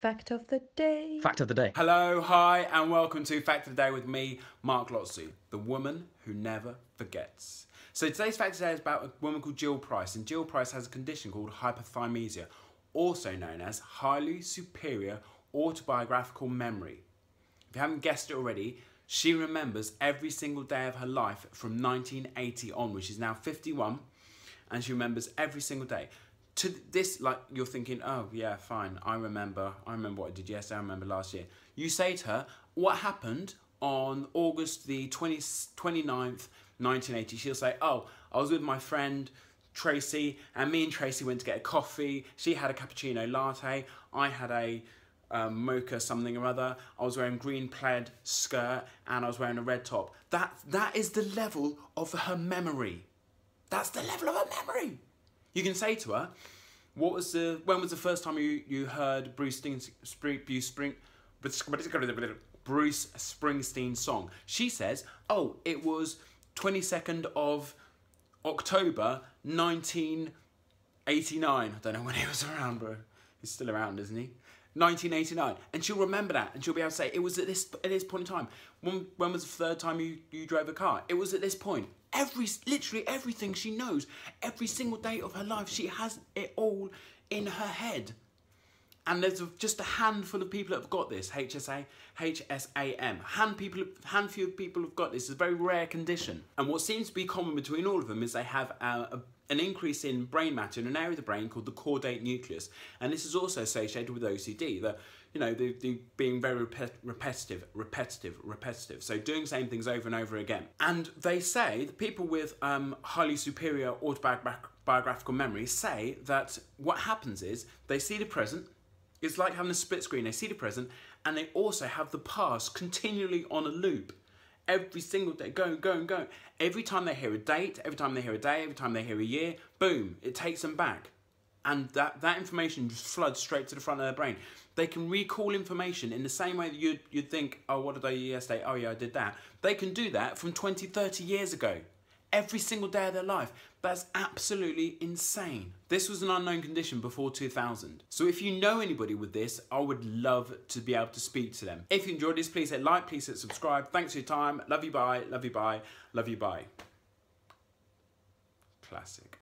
Fact of the day. Fact of the day. Hello, hi, and welcome to Fact of the Day with me, Mark Lotsu, the woman who never forgets. So today's fact of the day is about a woman called Jill Price, and Jill Price has a condition called hyperthymesia, also known as highly superior autobiographical memory. If you haven't guessed it already, she remembers every single day of her life from 1980 on, which is now 51, and she remembers every single day to this, like you're thinking, oh yeah, fine, I remember, I remember what I did yesterday, I remember last year. You say to her, what happened on August the 20, 29th, 1980? She'll say, oh, I was with my friend Tracy, and me and Tracy went to get a coffee. She had a cappuccino latte, I had a um, mocha something or other. I was wearing green plaid skirt and I was wearing a red top. That that is the level of her memory. That's the level of her memory. You can say to her, "What was the? When was the first time you you heard Bruce Springsteen, Bruce Springsteen song?" She says, "Oh, it was 22nd of October 1989. I don't know when he was around, bro. He's still around, isn't he? 1989, and she'll remember that, and she'll be able to say, "It was at this at this point in time. When when was the third time you you drove a car? It was at this point." Every, literally everything she knows, every single day of her life, she has it all in her head. And there's just a handful of people that have got this, HSA, HSAM. Hand people, handful of people have got this. It's a very rare condition. And what seems to be common between all of them is they have a an increase in brain matter in an area of the brain called the caudate nucleus. And this is also associated with OCD, the, you know, the, the being very repet repetitive, repetitive, repetitive. So doing same things over and over again. And they say that people with um, highly superior autobiographical memory say that what happens is they see the present, it's like having a split screen, they see the present, and they also have the past continually on a loop every single day, going, going, going. Every time they hear a date, every time they hear a day, every time they hear a year, boom, it takes them back. And that, that information just floods straight to the front of their brain. They can recall information in the same way that you'd, you'd think, oh, what did I do yesterday? Oh, yeah, I did that. They can do that from 20, 30 years ago every single day of their life. That's absolutely insane. This was an unknown condition before 2000. So if you know anybody with this, I would love to be able to speak to them. If you enjoyed this, please hit like, please hit subscribe. Thanks for your time. Love you, bye. Love you, bye. Love you, bye. Classic.